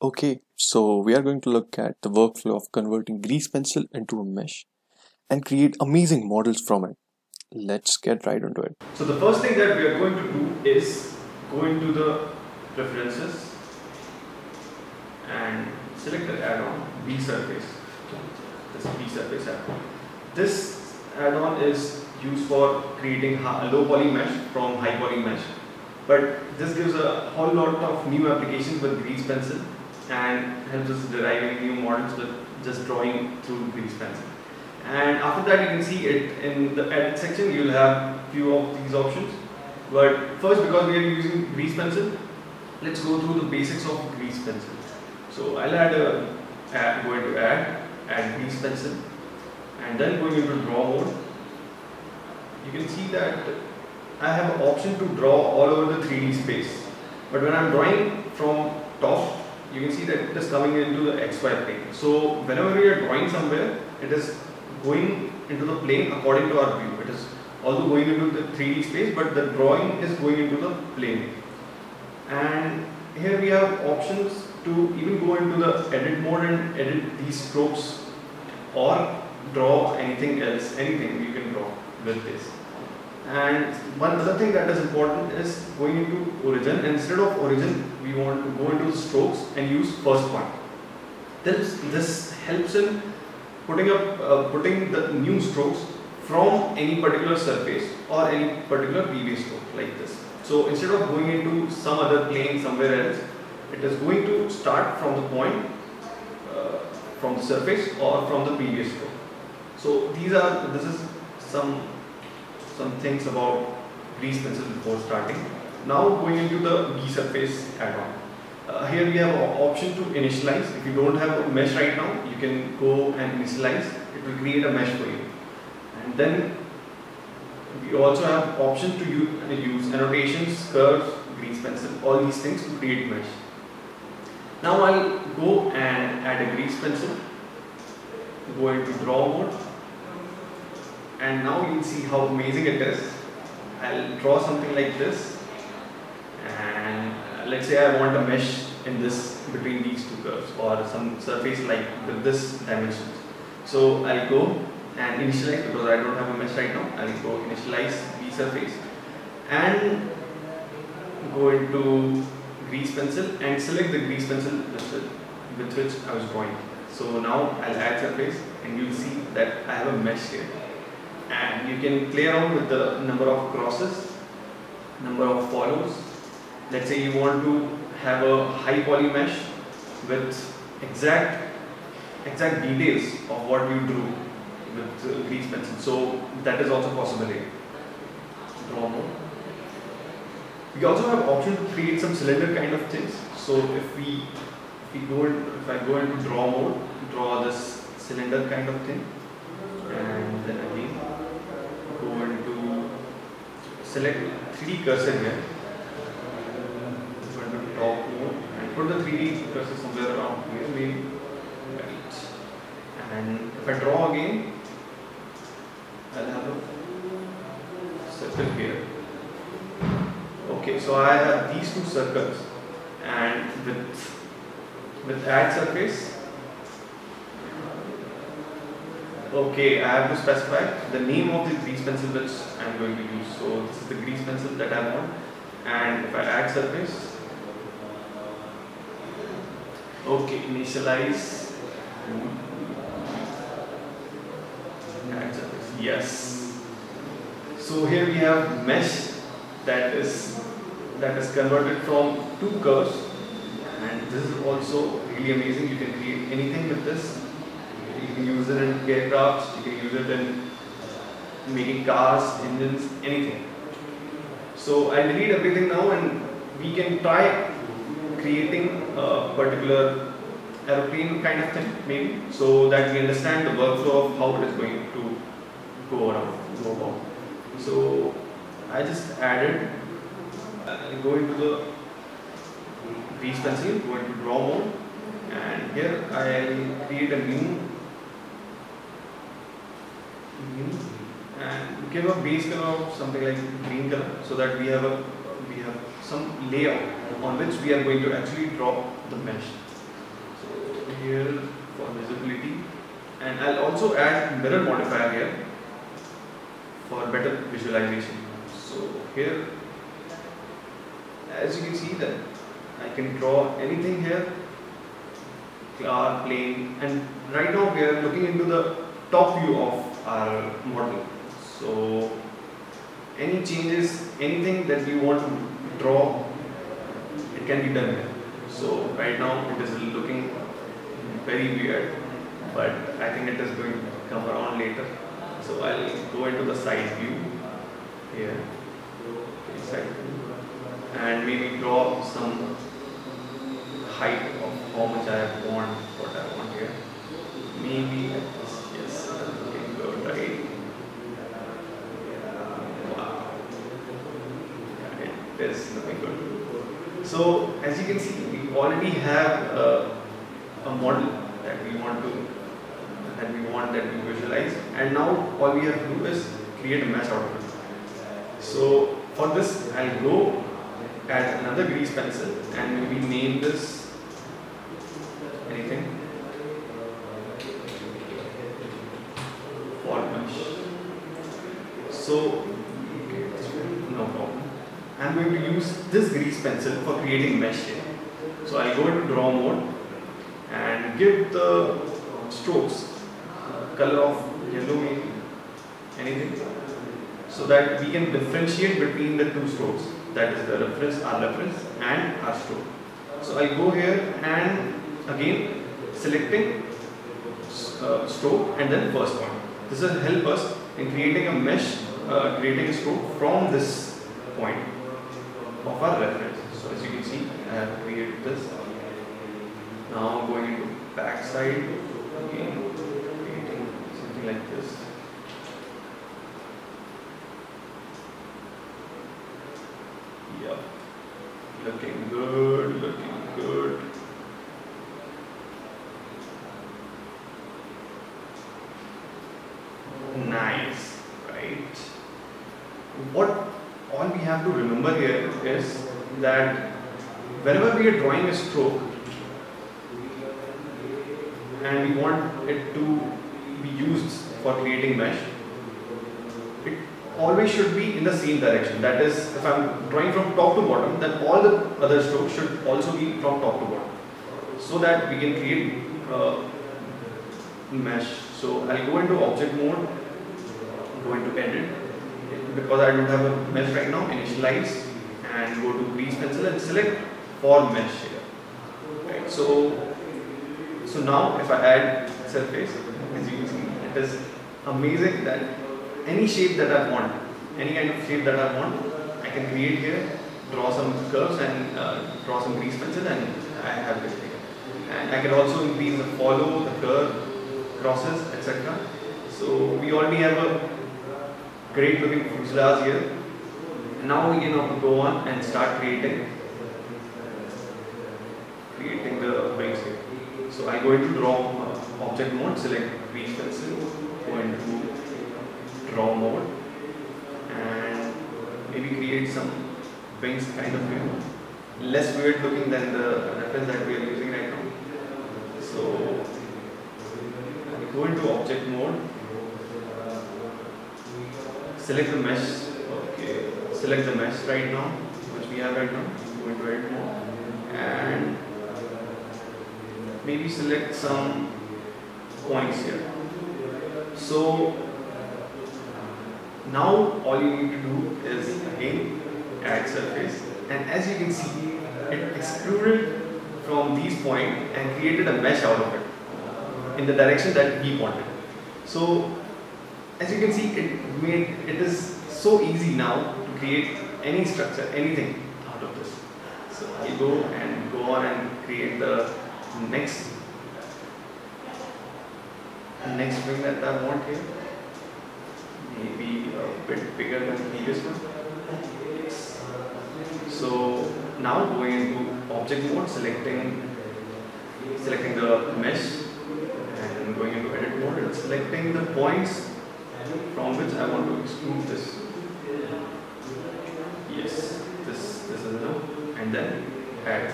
Okay, so we are going to look at the workflow of converting grease pencil into a mesh and create amazing models from it. Let's get right into it. So the first thing that we are going to do is go into the preferences and select the add-on B surface. This B surface add-on. This add-on is used for creating low poly mesh from high poly mesh. But this gives a whole lot of new applications with grease pencil and helps us deriving new models with just drawing through grease pencil. And after that you can see it in the edit section you will have few of these options. But first because we are using grease pencil, let's go through the basics of grease pencil. So I'll add a add, go into add, add grease pencil and then going into draw mode you can see that I have option to draw all over the 3D space. But when I'm drawing from top you can see that it is coming into the XY plane. So whenever we are drawing somewhere, it is going into the plane according to our view. It is also going into the 3D space, but the drawing is going into the plane. And here we have options to even go into the edit mode and edit these strokes or draw anything else, anything you can draw with this. And one other thing that is important is going into origin. Instead of origin, we want to go into the strokes and use first point. This, this helps in putting up uh, putting the new strokes from any particular surface or any particular previous stroke like this. So instead of going into some other plane somewhere else, it is going to start from the point uh, from the surface or from the previous stroke. So these are this is some some things about grease pencil before starting. Now going into the surface add-on. Uh, here we have an option to initialize. If you don't have a mesh right now, you can go and initialize. It will create a mesh for you. And then we also have option to use, use annotations, curves, grease pencil, all these things to create mesh. Now I'll go and add a grease pencil, go into draw mode, and now you'll see how amazing it is. I'll draw something like this and uh, let's say I want a mesh in this between these two curves or some surface like with this dimensions. So I'll go and initialize because I don't have a mesh right now. I'll go initialize B surface and go into grease pencil and select the grease pencil with which I was drawing. So now I'll add surface and you'll see that I have a mesh here and you can play around with the number of crosses, number of follows. Let's say you want to have a high poly mesh with exact exact details of what you drew with grease pencil. So that is also possible here. Draw mode. We also have option to create some cylinder kind of things. So if we if we go if I go into draw mode, draw this cylinder kind of thing, and then again go into select 3D cursor here. Go into top mode and put the 3D cursor somewhere around here, maybe right. And if I draw again, I'll have a circle here. Okay, so I have these two circles and with with add surface Okay, I have to specify the name of the grease pencil which I am going to use. So this is the grease pencil that I want and if I add surface, okay, initialize, yes. So here we have mesh that is that is converted from two curves and this is also really amazing. You can create anything with this you can use it in aircrafts, you can use it in making cars, engines, anything. So I'll delete everything now and we can try creating particular aeroplane kind of thing maybe so that we understand the workflow of how it is going to go around, go about. So I just added, uh, go into the grease pencil, go into draw mode and here I create a new and give a base color of something like green color so that we have a some layout on which we are going to actually draw the mesh So here for visibility and I'll also add mirror modifier here for better visualization. So here as you can see that I can draw anything here car, plane and right now we are looking into the top view of our model. So any changes, anything that we want to draw, it can be done. So right now it is looking very weird, but I think it is going to come around later. So I'll go into the side view here, side view, and maybe draw some height of how much I want, what I want here. Maybe yes, looking good, right? Wow, is looking good. So as you can see, we already have a, a model that we want to that we want that we visualize, and now all we have to do is create a mesh out of it. So for this, I'll go add another grease pencil and maybe name this anything for mesh. So okay, no problem. I'm going to use this grease pencil for creating mesh here. So I'll go into draw mode and give the strokes color of yellow maybe anything so that we can differentiate between the two strokes. That is the reference our reference and our stroke. So I go here and again selecting uh, stroke and then first point this will help us in creating a mesh uh, creating a stroke from this point of our reference so as you can see I have created this now I'm going into back side again creating something like this Yep. Looking good, looking good. Nice, right? What all we have to remember here is that whenever we are drawing a stroke and we want it to be used for creating mesh, it always should be in the same direction. That is, if I'm drawing from top to bottom, then all the other strokes should also be from top to bottom. So that we can create uh, mesh. So I'll go into object mode, go into edit, because I don't have a mesh right now, initialize, and go to grease pencil and select for mesh here. Right. So, so now if I add surface, as you can see, it is amazing that any shape that I want, any kind of shape that I want, I can create here, draw some curves and uh, draw some grease pencil and I have it here. And I can also increase the follow, the curve, crosses, etc. So we already have a great looking fuselage here. Now we can go on and start creating creating the wings here. So I go into draw object mode, select grease pencil, go into draw mode and maybe create some wings kind of thing. Less weird looking than the reference that we are using right now. So I go into object mode, select the mesh, okay, select the mesh right now, which we have right now, go into edit mode and maybe select some points here. So now all you need to do is again add surface. And as you can see it extruded from these points and created a mesh out of it in the direction that we wanted. So as you can see it made it is so easy now to create any structure, anything out of this. So I go and go on and create the next next wing that I want here maybe a bit bigger than the previous one. So now going into object mode, selecting selecting the mesh and going into edit mode and selecting the points from which I want to exclude this. Yes, this this is enough. And then add.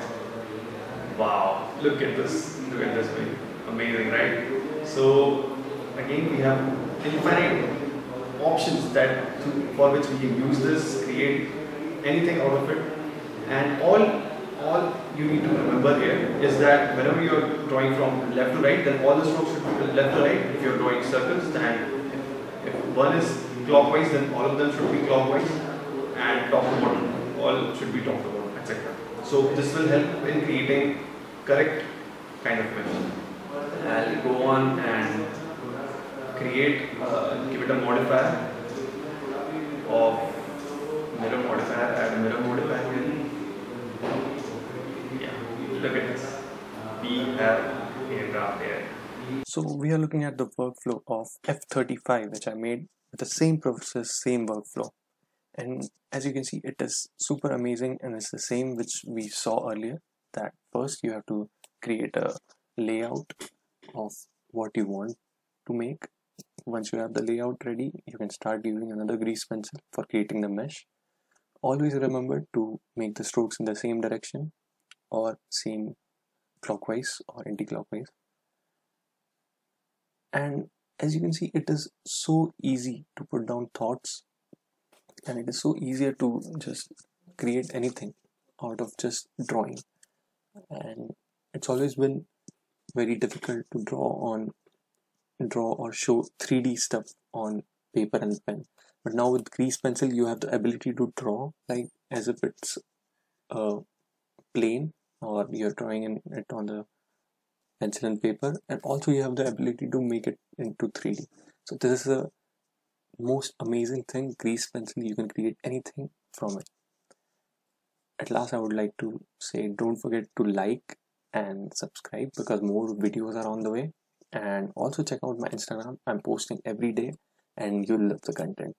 Wow, look at this, look at this way. Amazing, right? So again, we have infinite options that for which we can use this, create anything out of it. And all, all you need to remember here is that whenever you're drawing from left to right, then all the strokes should be left to right. If you're drawing circles, then if one is clockwise, then all of them should be clockwise, and top to bottom, all should be top to bottom, etc. So this will help in creating correct kind of mesh. I'll go on and create, uh, give it a modifier of mirror modifier, add a mirror modifier here. Yeah, look at this. We have a graph here. So we are looking at the workflow of F35 which I made with the same process, same workflow. And as you can see, it is super amazing and it's the same which we saw earlier that first you have to create a layout of what you want to make. Once you have the layout ready, you can start using another grease pencil for creating the mesh. Always remember to make the strokes in the same direction or same clockwise or anti-clockwise and as you can see it is so easy to put down thoughts. And it is so easier to just create anything out of just drawing. And it's always been very difficult to draw on draw or show 3d stuff on paper and pen. But now with grease pencil you have the ability to draw like as if it's uh, a plane or you're drawing in it on the pencil and paper and also you have the ability to make it into 3d so this is the most amazing thing grease pencil you can create anything from it. At last i would like to say don't forget to like and subscribe because more videos are on the way. And also check out my instagram. I'm posting every day and you'll love the content